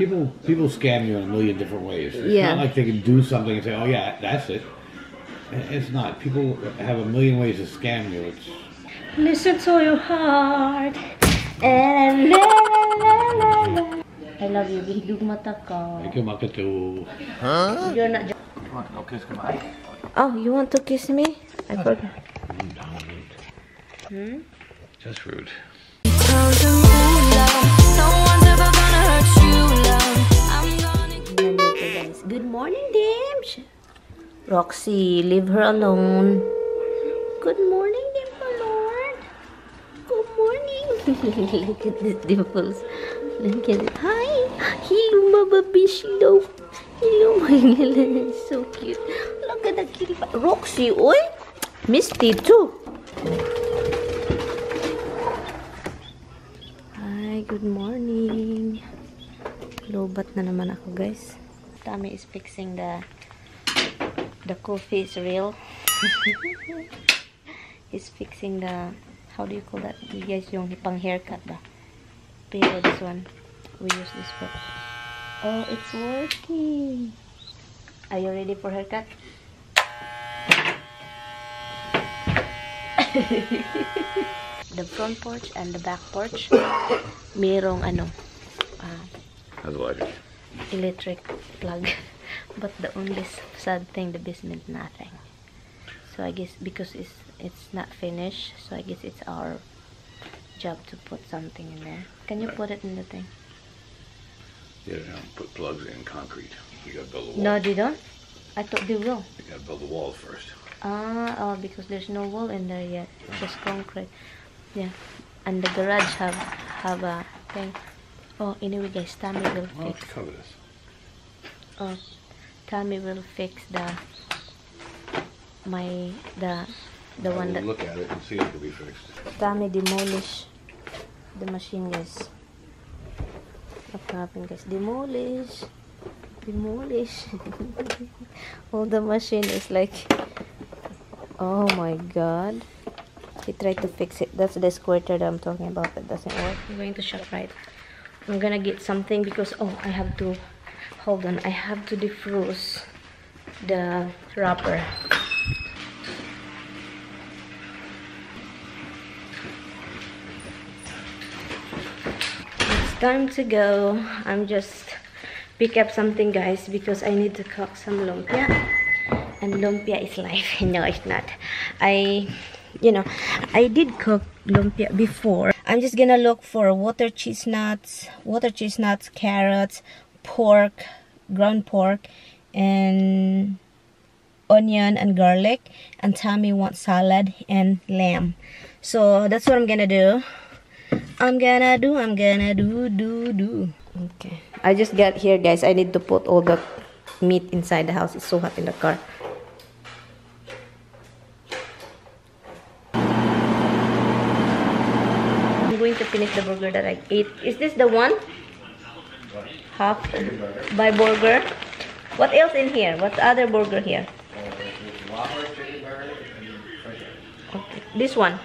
people people scam you in a million different ways. It's Yeah. not like they can do something and say, "Oh yeah, that's it." It's not. People have a million ways to scam you. It's Listen to your heart. And la, la, la, la. I love you. Bihidug mata ka. like makatu. You're not. ju- No kiss goodbye. Oh, you want to kiss me? I forgot. Mm, hmm? Just rude. Roxy, leave her alone. Good morning, Dimple Lord. Good morning. Look at this dimples. Look at it. Hi. Hello, Mama Bishlo. Hello, my little. So cute. Look at the kitty. Roxy, oy. Misty, too. Hi, good morning. Lobat na naman ako, guys. Tami is fixing the the coffee is real. He's fixing the how do you call that? You guys yung pang haircut ba? Pero this one, we use this for. Oh, it's working. Are you ready for haircut? the front porch and the back porch, merong ano, ah, lighter? electric plug but the only sad thing the basement nothing so i guess because it's it's not finished so i guess it's our job to put something in there can you Right. put it in the thing Yeah, don't put plugs in concrete. You gotta build a wall. no they don't i thought they will You gotta build the wall first. ah oh because there's no wall in there yet just concrete yeah and the garage have have a thing oh anyway guys Tommy will Well, fix cover this. Oh, Tommy will fix the my the the I one that look at it and see if it can be fixed. Tommy demolish the machine, guys. What happened, guys? Demolish, demolish. All the machine is like, oh my god. He tried to fix it. That's the squirter that I'm talking about. That doesn't work. I'm going to shop right. I'm gonna get something because oh I have to hold on. I have to defrost the wrapper. It's time to go. I'm just pick up something guys because I need to cook some lumpia. And lumpia is life. no, it's not. I you know, I did cook lumpia before. I'm just gonna look for water chestnuts, water chestnuts, carrots, pork, ground pork, and onion and garlic. And Tommy wants salad and lamb. So that's what I'm gonna do. I'm gonna do, I'm gonna do, do, do. Okay. I just got here, guys. I need to put all the meat inside the house. It's so hot in the car. I'm going to finish the burger that I ate. Is this the one? Half by burger. What else in here? What's other burger here? Okay. This one.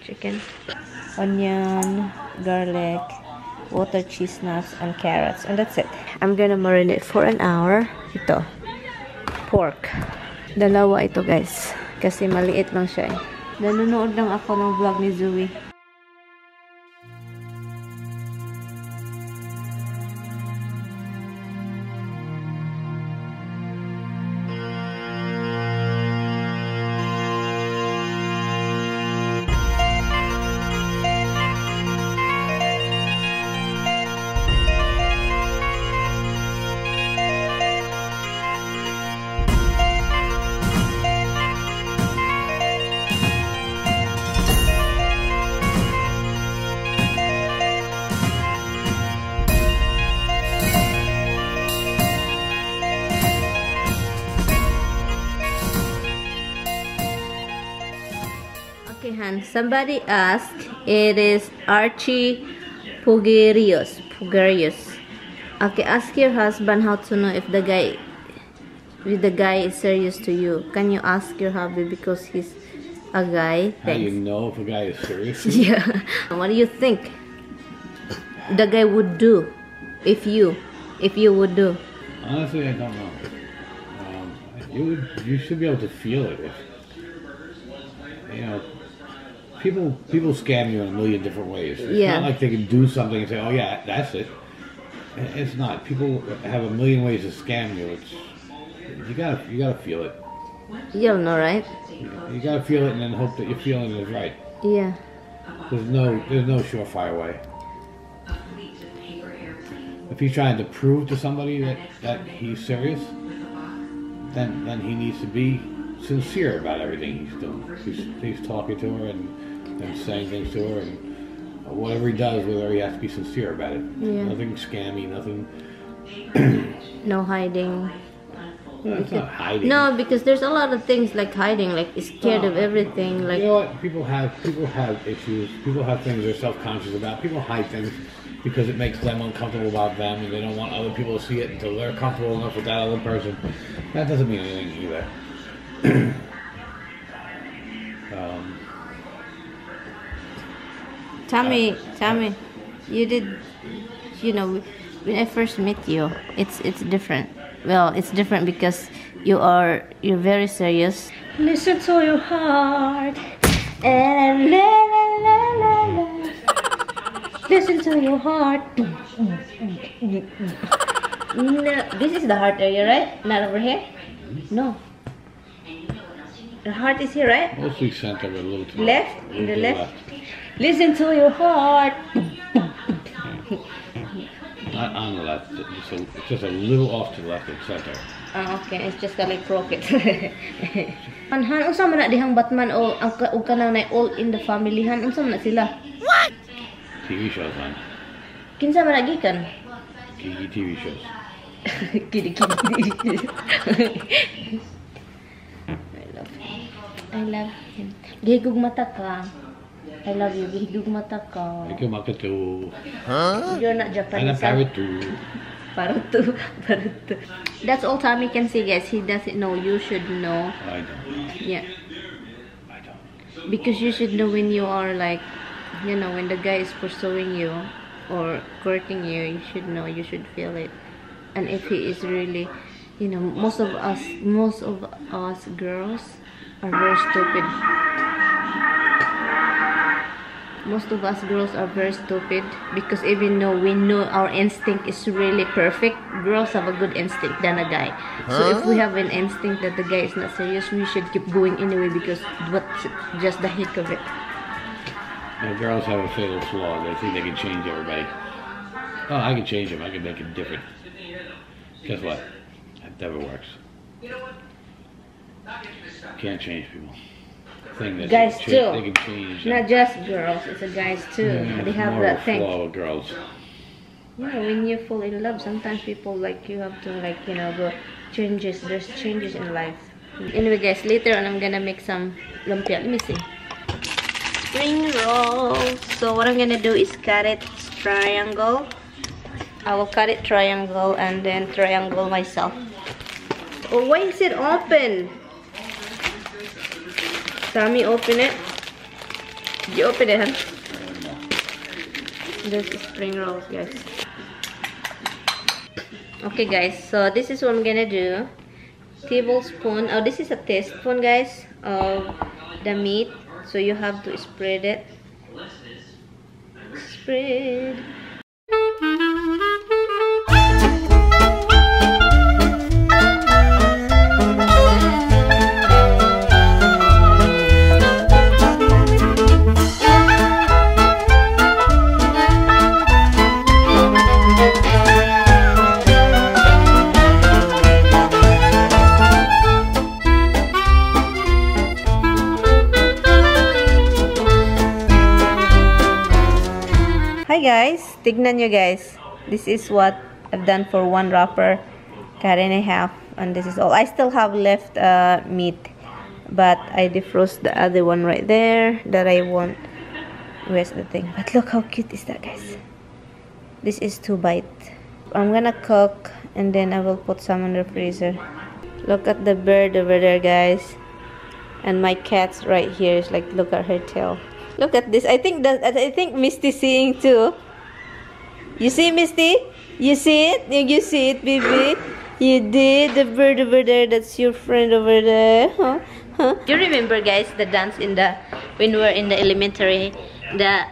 Chicken. Onion, garlic, water chestnuts, and carrots. And that's it. I'm gonna marinate for an hour. Ito. Pork. Dalawa ito guys. Kasi maliit lang siya eh. Nanonood lang ako ng vlog ni Zoe. Somebody asked. It is Archie Pugerius. Pugerius. Okay, ask your husband how to know if the guy, if the guy is serious to you. Can you ask your hubby because he's a guy? How do you know if a guy is serious? Yeah. What do you think the guy would do If you, if you would do. Honestly, I don't know. Um, you would, you should be able to feel it. If, you know, people people scam you in a million different ways. It's Yeah. not like they can do something and say, "Oh yeah, that's it." It's not. People have a million ways to scam you. It's you gotta you gotta feel it. You don't know, right? You gotta feel it and then hope that your feeling is right. Yeah. There's no there's no surefire way. If he's trying to prove to somebody that, that he's serious, then then he needs to be sincere about everything he's doing. He's, he's talking to her and, and saying things to her and whatever he does, whether he has to be sincere about it. Yeah. Nothing scammy, nothing. No hiding. Well, it's not hiding. No, because there's a lot of things like hiding, like scared of everything. Like you know what? People have people have issues. People have things they're self conscious about. People hide things because it makes them uncomfortable about them, and they don't want other people to see it until they're comfortable enough with that other person. That doesn't mean anything either. Tommy, uh, uh, Tommy, you did, you know, when I first met you, it's it's different. Well, it's different because you are you're very serious. Listen to your heart. And la, la, la, la, la. Listen to your heart. No, this is the heart area, right? Not over here. No. The heart is here, right? mostly center, but a little to Left? a In the little to left? Listen to your heart. Not on the left. Just a, just a little off to the left of center. Ah, okay. It's just like crooked. Anhan, unsa man na dihang Batman o ang ka- og kanang na all in the family han unsa man na sila? TV shows on. Kinsa man na gikan? Kiki TV shows. kidi kidi. I love him. I love mata ka. I love you. Gihigug mata ka. Ikaw makatu. You're not Japanese. ah. paritu. Parutu. Parutu. That's all Tommy can say, guys. He doesn't know. You should know. I don't. Yeah. I don't. Because you should know when you are like, you know, when the guy is pursuing you or courting you, you should know, you should feel it. And if he is really, you know, most of us, most of us girls are very stupid. Most of us girls are very stupid because even though we know our instinct is really perfect, girls have a good instinct than a guy. So if we have an instinct that the guy is not serious, we should keep going anyway because what's just the heck of it. Know, girls have a fatal flaw. They think they can change everybody. Oh, I can change them. I can make them different. Guess what? That never works. Can't change people. Thing that Guys they, too. they can change. Not them. just girls, it's a guys too. Yeah, they have that thing. flaw with girls. Yeah, when you fall in love, sometimes people like you have to like you know go changes. There's changes in life. Anyway, guys, later on I'm gonna make some lumpia. Let me see. Spring rolls. So what I'm gonna do is cut it triangle. I will cut it triangle and then triangle myself. Oh, why is it open? Tommy, open it. You open it, huh? This spring rolls, guys. Okay, guys. So this is what I'm gonna do. Tablespoon. Oh, this is a teaspoon, guys, of the meat. So you have to spread it. Spread. Guys, tignan nyo guys. This is what I've done for one wrapper, cut in a half, and this is all. I still have left uh, meat, but I defrost the other one right there that I want. Where's the thing? But look how cute is that, guys. This is two bite. I'm gonna cook and then I will put some in the freezer. Look at the bird over there, guys. And my cat's right here is like, look at her tail. Look at this. I think that I think Misty's seeing too. You see, Misty? You see it? You see it, baby? You did. The bird over there, that's your friend over there. Huh? Huh? You remember, guys, the dance in the, when we were in the elementary, the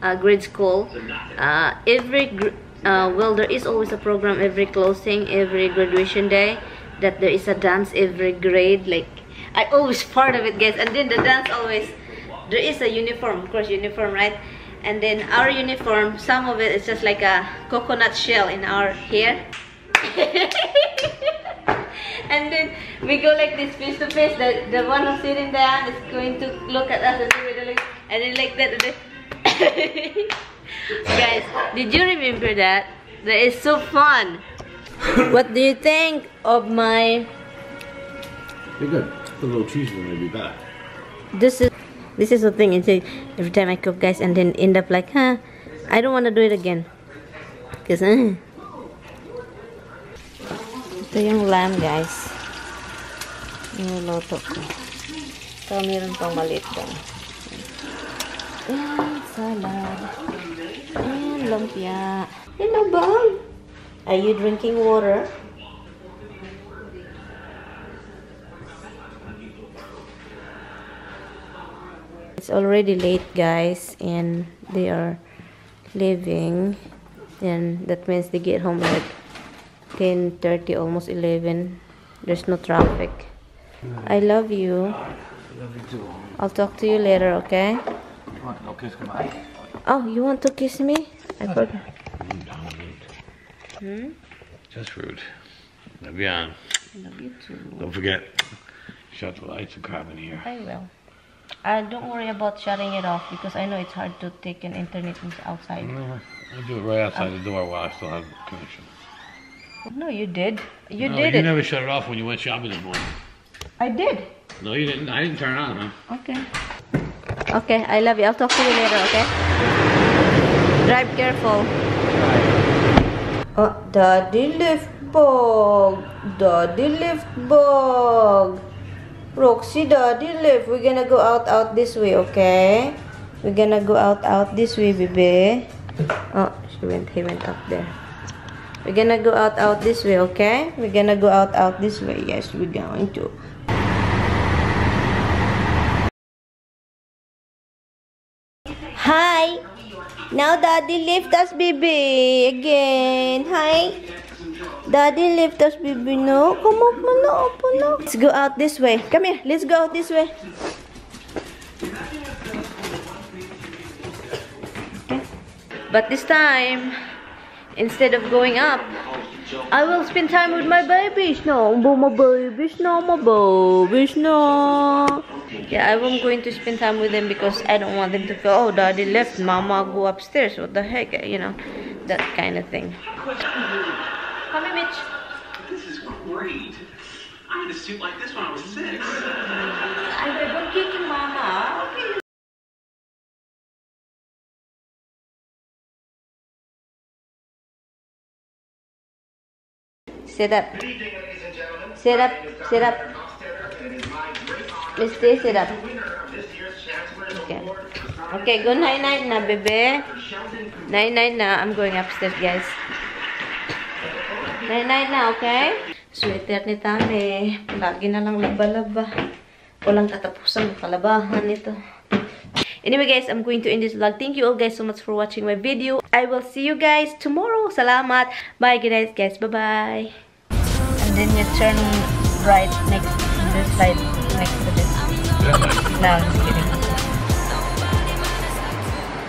uh, grade school? Uh, every, gr- uh, well, there is always a program every closing, every graduation day, that there is a dance every grade. Like, I always part of it, guys. And then the dance always, there is a uniform, of course, uniform, right? And then our uniform, some of it is just like a coconut shell in our hair. and then we go like this face to face. The the one who's sitting there is going to look at us and do it like, and then like that. Guys, did you remember that? That is so fun. what do you think of my? You're good. The little cheese one may be better. This is this is the thing. Every time I cook, guys, and then end up like, huh? I don't want to do it again. Cause, uh, ito yung lamb, guys. Niluluto ko. Ito, meron pang maliit. And salad. And lumpia. Hello, Bang. Are you drinking water? It's already late, guys, and they are leaving. and that means they get home like 10:30, almost 11. There's no traffic. I love you. Love you too. I'll talk to you later, okay? Come on, no kiss goodbye. Oh, you want to kiss me? I forgot. Hmm? Just rude. Love you on. I love you too. Don't forget, shut the lights and carve in here. I will. Uh, don't worry about shutting it off because I know it's hard to take an internet from outside. I do it right outside the door while I still have connection. No, you did. You no, did you it. never shut it off when you went shopping this morning. I did. No, you didn't. I didn't turn it on, huh? Okay. Okay, I love you. I'll talk to you later, okay? Drive careful. Oh, Daddy lift bug. Daddy lift bug. Roxy, Daddy lift. We're gonna go out, out this way, okay? We're gonna go out, out this way, baby. Oh, she went, he went up there. We're gonna go out, out this way, okay? We're gonna go out, out this way. Yes, we're going to. Hi. Now daddy lift us, baby. Again. Hi. Daddy lift us, baby. No. Come up, no. Up, no. Let's go out this way. Come here. Let's go out this way. But this time, instead of going up, I will spend time with my babies. No, my babies. No, my babies. No. Yeah, I'm going to spend time with them because I don't want them to feel, oh, daddy left, mama go upstairs. What the heck, you know, that kind of thing. Great. I had a suit like this when I was six. I'm not kicking mama. Okay. Sit up. Sit up. Sit up. Misty, sit up. Okay. Okay, go night night na, bebe. Night night na. I'm going upstairs, guys. Night night na, okay? Sweater ni Tami. Lagi na lang laba-laba. Walang katapusan ng kalabahan nito. Anyway guys, I'm going to end this vlog. Thank you all guys so much for watching my video. I will see you guys tomorrow. Salamat. Bye guys, guys. Bye-bye. And then you turn right next to this side next to this. Now.